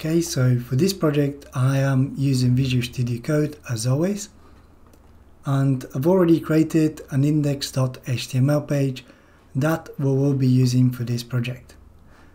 Okay, so for this project I am using Visual Studio Code as always and I've already created an index.html page that we will be using for this project.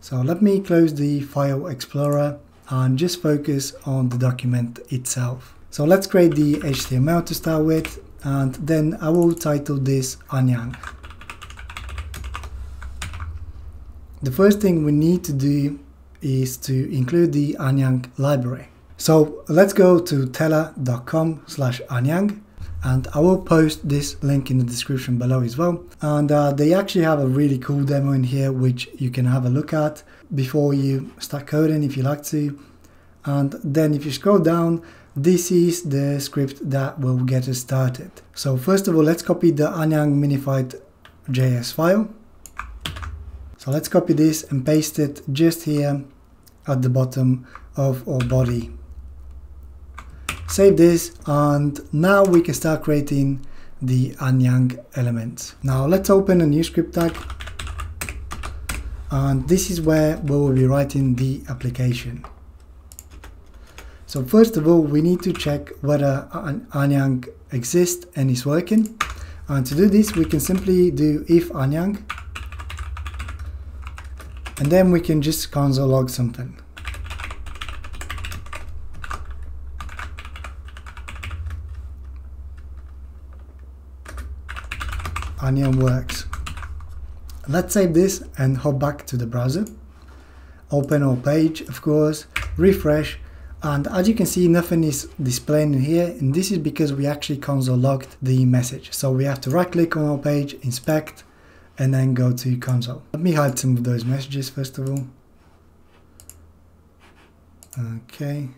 So let me close the file explorer and just focus on the document itself. So let's create the HTML to start with and then I will title this annyang. The first thing we need to do is to include the annyang library. So let's go to talater.com slash annyang and I will post this link in the description below as well. And uh, they actually have a really cool demo in here which you can have a look at before you start coding if you like to. And then if you scroll down, this is the script that will get us started. So first of all, let's copy the Anyang minified JS file. Let's copy this and paste it just here at the bottom of our body Save this and now we can start creating the annyang elements. Now let's open a new script tag and this is where we will be writing the application. So first of all we need to check whether annyang exists and is working and to do this we can simply do if annyang and then we can just console log something. annyang works. Let's save this and hop back to the browser. Open our page, of course, refresh, and as you can see, nothing is displaying here, and this is because we actually console logged the message. So we have to right click on our page, inspect, and then go to console. Let me hide some of those messages first of all. Okay.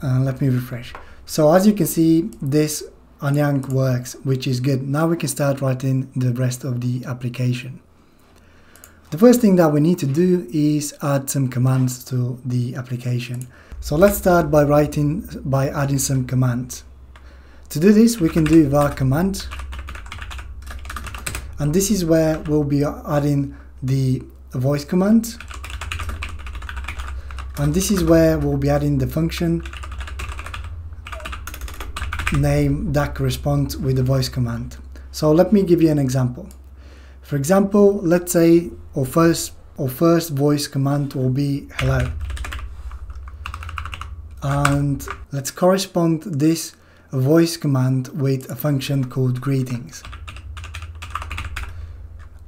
And let me refresh. So as you can see, this annyang works, which is good. Now we can start writing the rest of the application. The first thing that we need to do is add some commands to the application. So let's start by writing, by adding some commands. To do this, we can do var command. And this is where we'll be adding the voice command. And this is where we'll be adding the function name that corresponds with the voice command. So let me give you an example. For example, let's say our first, our first voice command will be hello. And let's correspond this voice command with a function called greetings.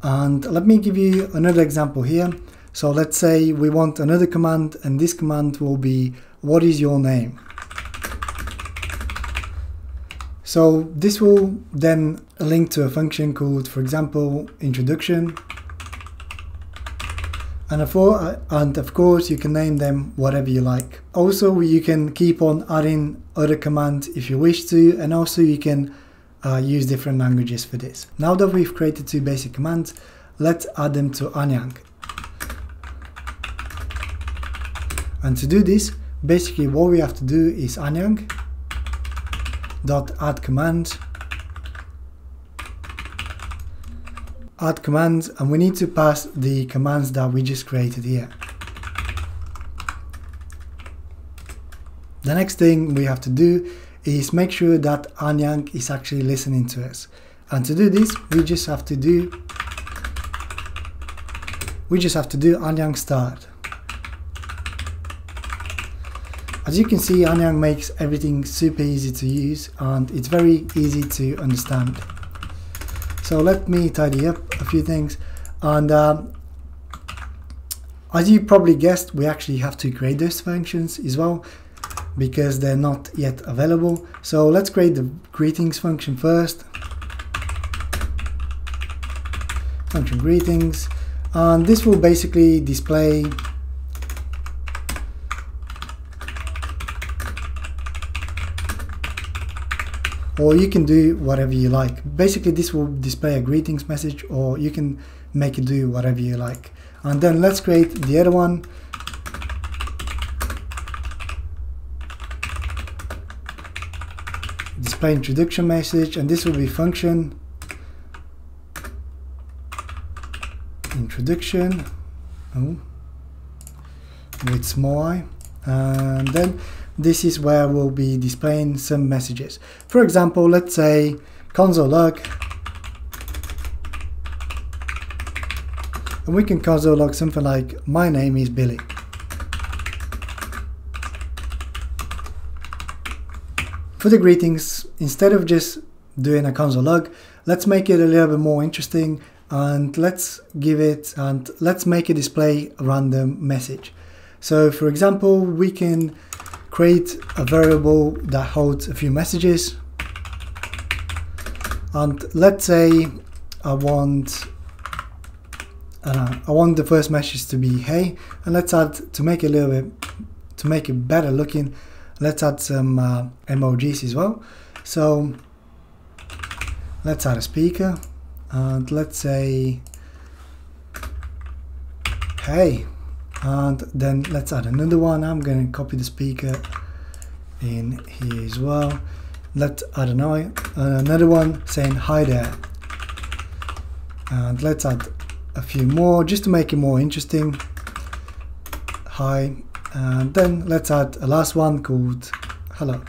And let me give you another example here. So let's say we want another command and this command will be what is your name? So this will then link to a function called, for example, introduction. And of, and of course, you can name them whatever you like. Also, you can keep on adding other commands if you wish to, and also you can uh, use different languages for this. Now that we've created two basic commands, let's add them to annyang. And to do this, basically what we have to do is annyang dot add command add commands and we need to pass the commands that we just created here. The next thing we have to do is make sure that annyang is actually listening to us. And to do this, we just have to do we just have to do annyang start. As you can see, annyang makes everything super easy to use and it's very easy to understand. So let me tidy up a few things and um, as you probably guessed, we actually have to create those functions as well because they're not yet available. So let's create the greetings function first. Function greetings and this will basically display or you can do whatever you like. Basically this will display a greetings message or you can make it do whatever you like. And then let's create the other one. Display introduction message and this will be function introduction. Oh. with small i and then this is where we'll be displaying some messages. For example, let's say console log and we can console log something like my name is Billy. For the greetings, instead of just doing a console log, let's make it a little bit more interesting and let's give it and let's make it display a random message. So for example, we can create a variable that holds a few messages. And let's say I want uh, I want the first message to be hey and let's add to make it a little bit to make it better looking let's add some uh, emojis as well. So let's add a speaker and let's say hey and then let's add another one. I'm going to copy the speaker in here as well. Let's add another, another one saying hi there. And let's add a few more just to make it more interesting. Hi and then let's add a last one called hello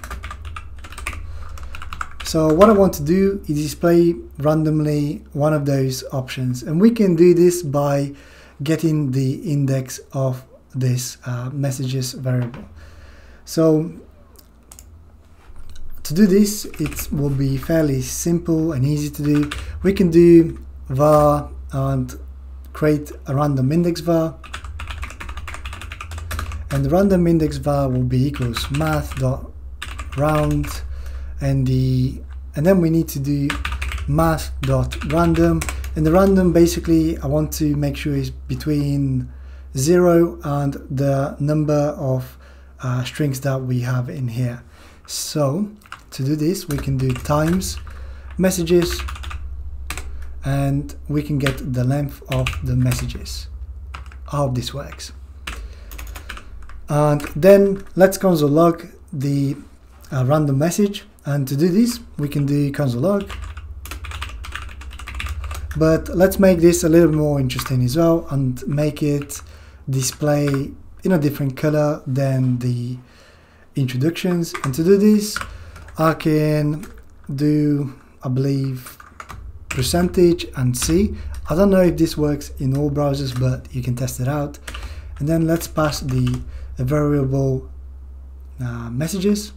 so what I want to do is display randomly one of those options and we can do this by getting the index of this uh, messages variable. So to do this, it will be fairly simple and easy to do. We can do var and create a random index var. And the random index var will be equals math dot round and the and then we need to do math dot random and the random basically I want to make sure is between 0 and the number of uh, strings that we have in here. So to do this we can do times messages and we can get the length of the messages. I hope this works. And then let's console log the uh, random message. And to do this we can do console log. But let's make this a little more interesting as well and make it display in a different color than the introductions. And to do this I can do I believe percentage and C. I don't know if this works in all browsers but you can test it out. And then let's pass the, the variable uh, messages.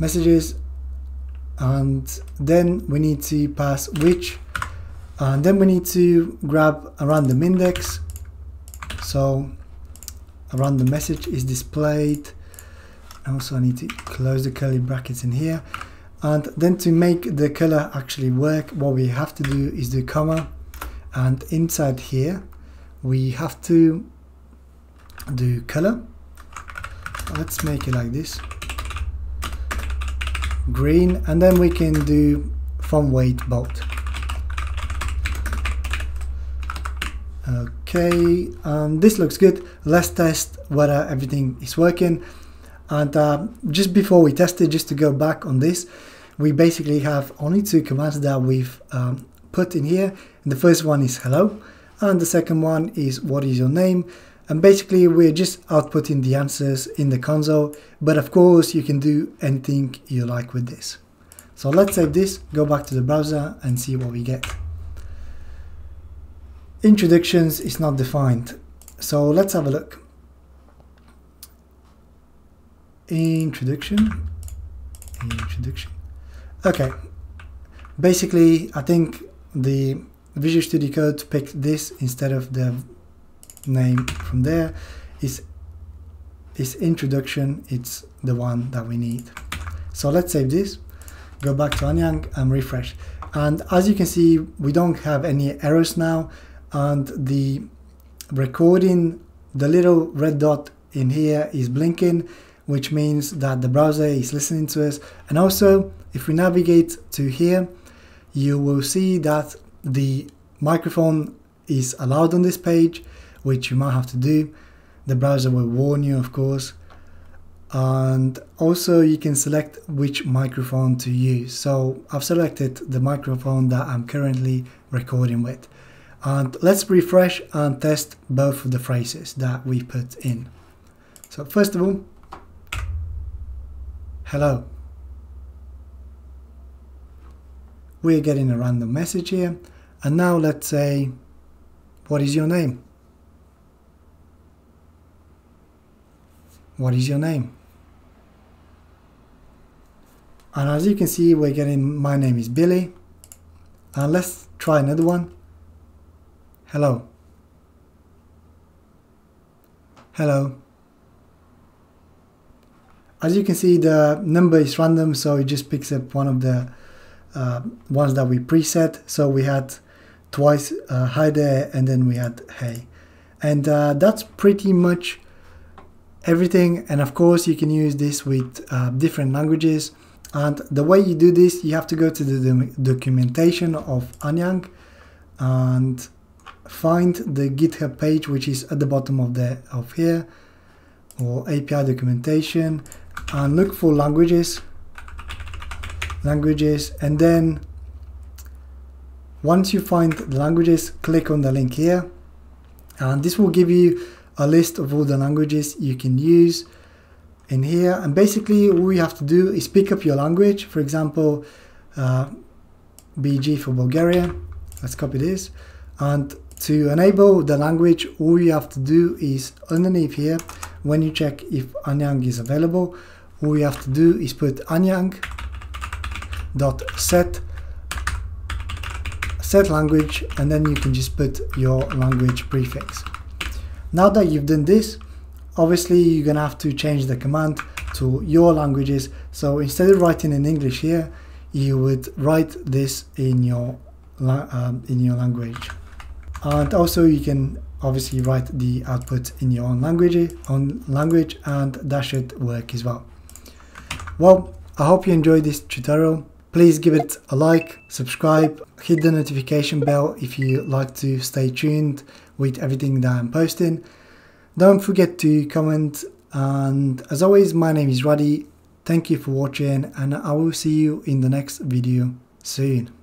Messages and then we need to pass which and then we need to grab a random index. So a random message is displayed. Also I need to close the curly brackets in here. And then to make the color actually work what we have to do is the comma. And inside here we have to do color. Let's make it like this. Green and then we can do font weight bold okay um, this looks good. Let's test whether everything is working. And uh, just before we test it just to go back on this we basically have only two commands that we've um, put in here. And the first one is hello and the second one is what is your name and basically we're just outputting the answers in the console but of course you can do anything you like with this. So let's save this go back to the browser and see what we get. Introductions is not defined. So let's have a look. Introduction. Introduction. Okay. Basically I think the Visual Studio Code picked this instead of the name from there. Is is introduction. It's the one that we need. So let's save this. Go back to annyang and refresh. And as you can see we don't have any errors now. And the recording the little red dot in here is blinking which means that the browser is listening to us. And also if we navigate to here you will see that the microphone is allowed on this page which you might have to do. The browser will warn you, of course. And also you can select which microphone to use. So I've selected the microphone that I'm currently recording with. And let's refresh and test both of the phrases that we put in. So first of all, hello. We're getting a random message here. And now let's say, what is your name? What is your name? And as you can see, we're getting my name is Billy. And let's try another one. Hello. Hello. As you can see, the number is random, so it just picks up one of the uh, ones that we preset. So we had twice uh, hi there, and then we had hey. And uh, that's pretty much everything. And of course, you can use this with uh, different languages. And the way you do this, you have to go to the documentation of annyang and find the GitHub page, which is at the bottom of the of here, or API documentation, and look for languages, languages, and then once you find the languages, click on the link here, and this will give you a list of all the languages you can use in here. And basically all you have to do is pick up your language. For example uh, BG for Bulgaria let's copy this. And to enable the language all you have to do is underneath here when you check if annyang is available all you have to do is put annyang dot set set language and then you can just put your language prefix now that you've done this obviously you're gonna have to change the command to your languages. So instead of writing in English here you would write this in your um, in your language. And also you can obviously write the output in your own language own language and that should work as well. Well I hope you enjoyed this tutorial please give it a like subscribe hit the notification bell if you like to stay tuned with everything that I'm posting don't forget to comment and as always my name is Raddy. Thank you for watching and I will see you in the next video soon.